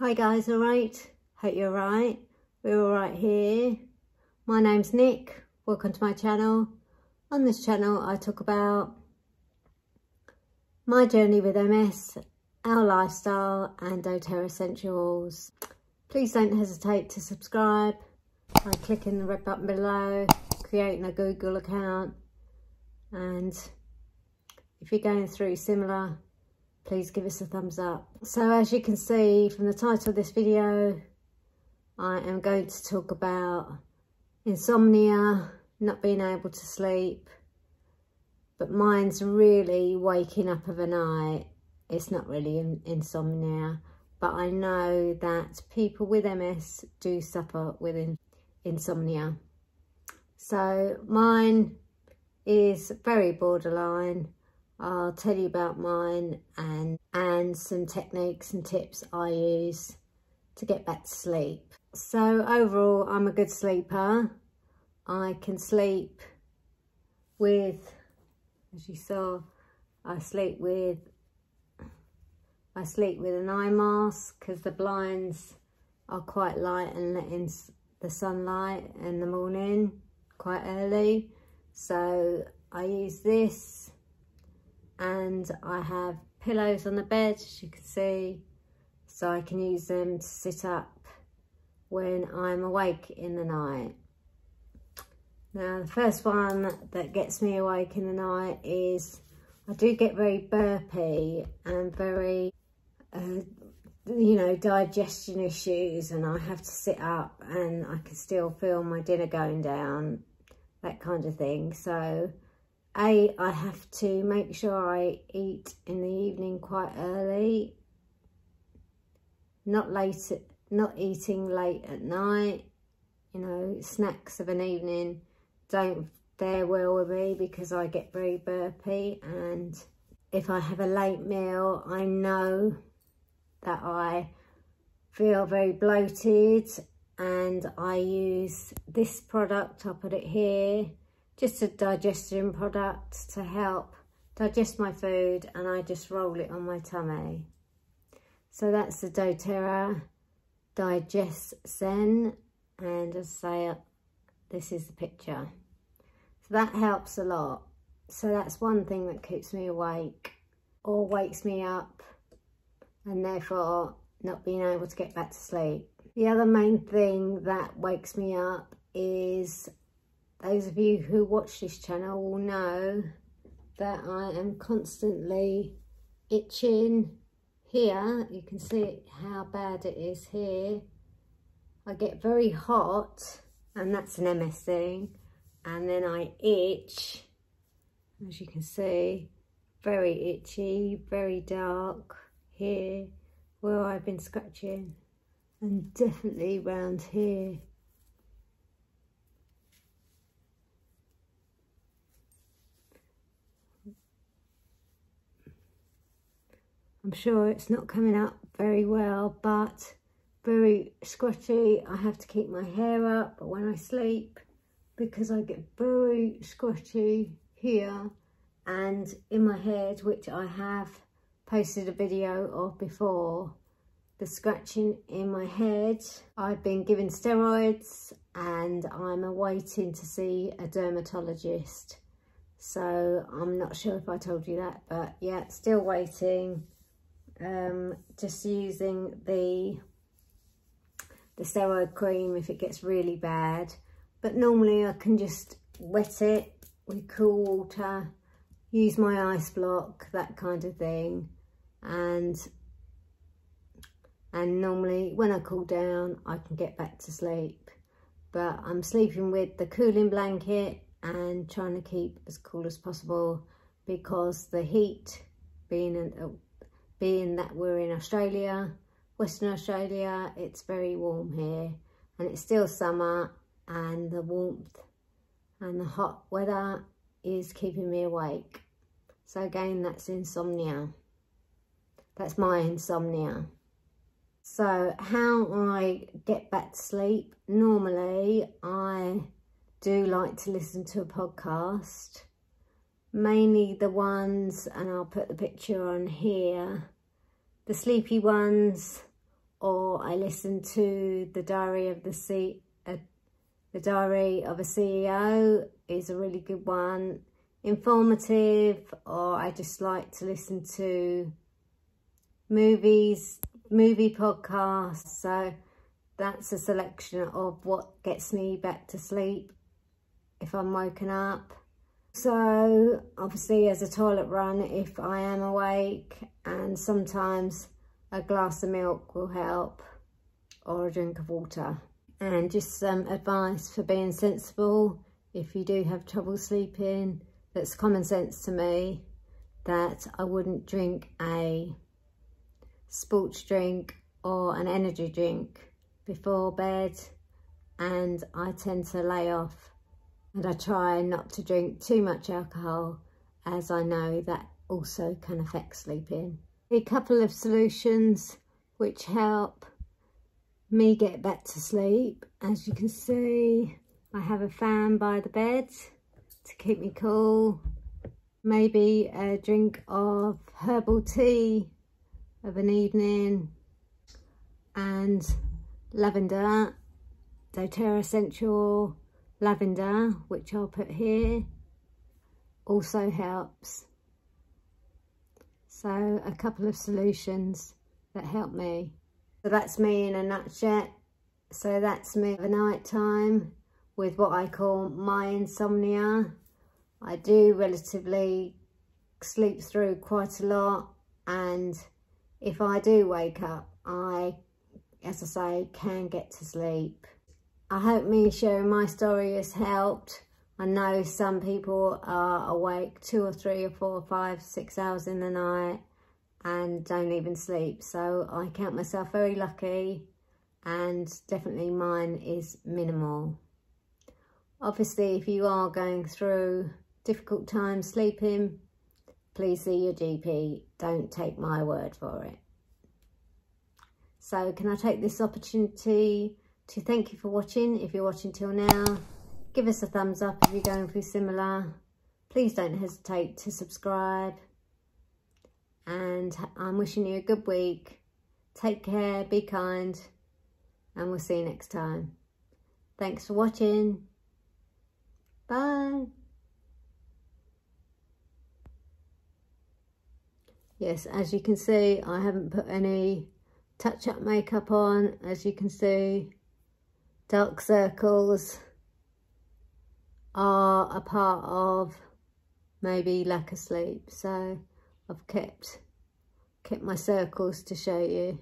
Hi guys, alright? Hope you're alright. We're alright here. My name's Nic. Welcome to my channel. On this channel I talk about my journey with MS, our lifestyle and doTERRA essentials. Please don't hesitate to subscribe by clicking the red button below, creating a Google account and if you're going through similar please give us a thumbs up. So as you can see from the title of this video, I am going to talk about insomnia, not being able to sleep, but mine's really waking up of a night. It's not really in insomnia, but I know that people with MS do suffer with in insomnia. So mine is very borderline I'll tell you about mine and, and some techniques and tips I use to get back to sleep. So overall, I'm a good sleeper. I can sleep with, as you saw, I sleep with, I sleep with an eye mask because the blinds are quite light and let in the sunlight in the morning quite early. So I use this and I have pillows on the bed as you can see so I can use them to sit up when I'm awake in the night. Now the first one that gets me awake in the night is I do get very burpy and very uh, you know digestion issues and I have to sit up and I can still feel my dinner going down that kind of thing so a, I have to make sure I eat in the evening quite early, not late, at, not eating late at night, you know, snacks of an evening don't fare well with me because I get very burpy. And if I have a late meal, I know that I feel very bloated. And I use this product, I'll put it here, just a digestion product to help digest my food and I just roll it on my tummy. So that's the doTERRA Digest Zen and as I say, this is the picture. So that helps a lot. So that's one thing that keeps me awake or wakes me up and therefore not being able to get back to sleep. The other main thing that wakes me up is those of you who watch this channel will know that I am constantly itching here. You can see how bad it is here. I get very hot and that's an MS thing. And then I itch, as you can see, very itchy, very dark here where I've been scratching and definitely round here I'm sure it's not coming up very well, but very scratchy. I have to keep my hair up when I sleep because I get very scratchy here and in my head, which I have posted a video of before. The scratching in my head. I've been given steroids and I'm awaiting to see a dermatologist. So I'm not sure if I told you that, but yeah, still waiting um, just using the the steroid cream if it gets really bad. But normally I can just wet it with cool water use my ice block that kind of thing. And and normally when I cool down I can get back to sleep. But I'm sleeping with the cooling blanket and trying to keep as cool as possible because the heat being a, being that we're in Australia, Western Australia, it's very warm here and it's still summer and the warmth and the hot weather is keeping me awake. So again, that's insomnia. That's my insomnia. So how I get back to sleep, normally I do like to listen to a podcast mainly the ones, and I'll put the picture on here, the sleepy ones or I listen to the Diary of the C, uh, the Diary of a CEO is a really good one. Informative, or I just like to listen to movies, movie podcasts. So that's a selection of what gets me back to sleep if I'm woken up. So obviously as a toilet run if I am awake and sometimes a glass of milk will help or a drink of water. And just some advice for being sensible if you do have trouble sleeping, that's common sense to me that I wouldn't drink a sports drink or an energy drink before bed and I tend to lay off and I try not to drink too much alcohol as I know that also can affect sleeping. A couple of solutions which help me get back to sleep. As you can see, I have a fan by the bed to keep me cool. Maybe a drink of herbal tea of an evening and lavender, doTERRA essential lavender, which I'll put here, also helps. So a couple of solutions that help me. So that's me in a nutshell. So that's me at night time with what I call my insomnia. I do relatively sleep through quite a lot and if I do wake up, I, as I say, can get to sleep. I hope me sharing my story has helped. I know some people are awake two or three or four or five, six hours in the night and don't even sleep. So I count myself very lucky and definitely mine is minimal. Obviously, if you are going through difficult times sleeping, please see your GP. Don't take my word for it. So can I take this opportunity to thank you for watching. If you're watching till now, give us a thumbs up if you're going through similar. Please don't hesitate to subscribe. And I'm wishing you a good week. Take care, be kind, and we'll see you next time. Thanks for watching. Bye. Yes, as you can see, I haven't put any touch-up makeup on, as you can see dark circles are a part of maybe lack of sleep. So I've kept kept my circles to show you.